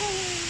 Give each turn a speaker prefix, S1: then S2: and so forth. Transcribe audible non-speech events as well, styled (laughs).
S1: Oh. (laughs)